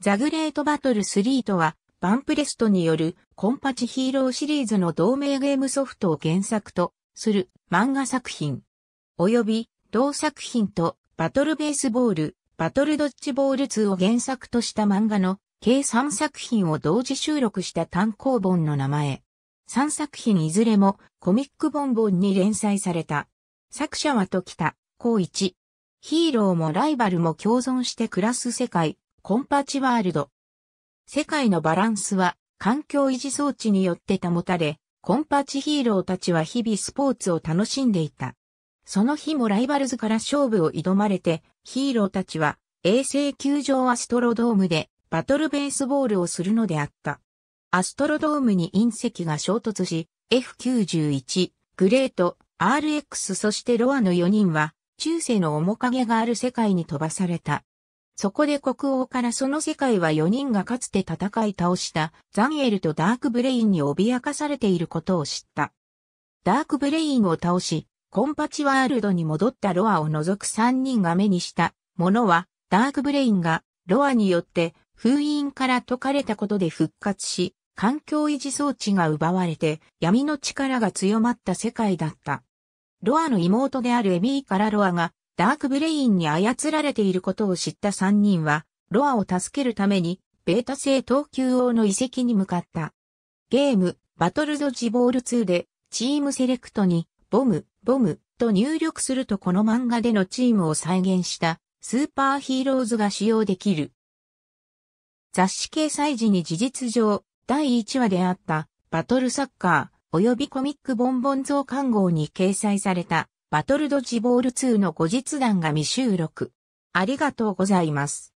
ザグレートバトル3とは、バンプレストによるコンパチヒーローシリーズの同名ゲームソフトを原作とする漫画作品。及び同作品とバトルベースボール、バトルドッジボール2を原作とした漫画の計3作品を同時収録した単行本の名前。3作品いずれもコミックボンボンに連載された。作者は時田、光一。ヒーローもライバルも共存して暮らす世界、コンパチワールド。世界のバランスは環境維持装置によって保たれ、コンパチヒーローたちは日々スポーツを楽しんでいた。その日もライバルズから勝負を挑まれて、ヒーローたちは衛星球場アストロドームでバトルベースボールをするのであった。アストロドームに隕石が衝突し、F91、グレート、RX そしてロアの4人は、中世の面影がある世界に飛ばされた。そこで国王からその世界は4人がかつて戦い倒したザンエルとダークブレインに脅かされていることを知った。ダークブレインを倒し、コンパチワールドに戻ったロアを除く3人が目にしたものは、ダークブレインがロアによって封印から解かれたことで復活し、環境維持装置が奪われて闇の力が強まった世界だった。ロアの妹であるエミーからロアがダークブレインに操られていることを知った3人は、ロアを助けるために、ベータ星闘球王の遺跡に向かった。ゲーム、バトルドッジボール2で、チームセレクトに、ボム、ボム、と入力するとこの漫画でのチームを再現した、スーパーヒーローズが使用できる。雑誌掲載時に事実上、第1話であった、バトルサッカー、及びコミックボンボン増刊号に掲載された、バトルドッジボール2の後日談が未収録。ありがとうございます。